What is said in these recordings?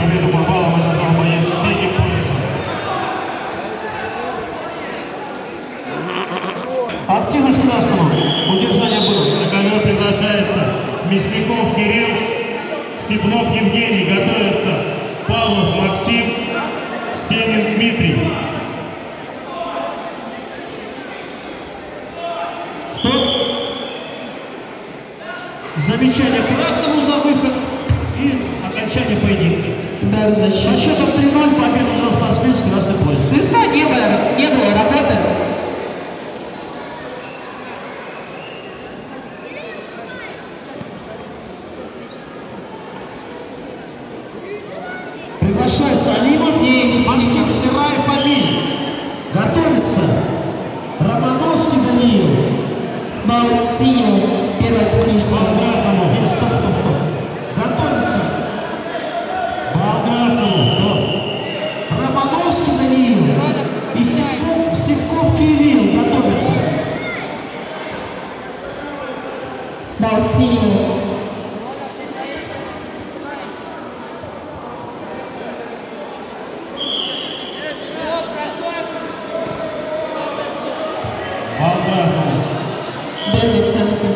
победу по баллам одержал боец поясов. Активность красного. Удержание было. На ковер приглашается Мясников Кирилл, Степнов Евгений. Готовится Павлов Максим, Стенин Дмитрий. Стоп. Замечание красному за выход и окончание поединка. Удар Со защиты. счетом 3-0 победу взял спортсмен с красный пояс. Свиста не было, не было работы. Приглашается Алимов Неэффективно. Максим Сираев Амиль. Готовится Романовский Даниил. Бал синего. Первая техническая. Бал Красному. Без оценки.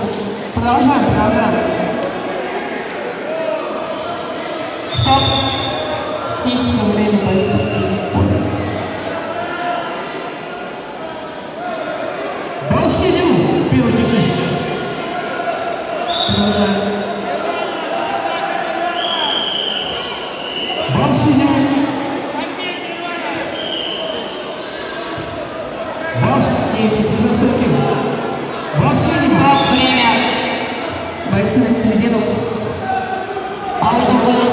Продолжаем, продолжаем. Стоп. Техническое время бойцу пояс. Бал синему. Первый технический. Бал синему. Стоп, время. Бойцы на середину. А в этом году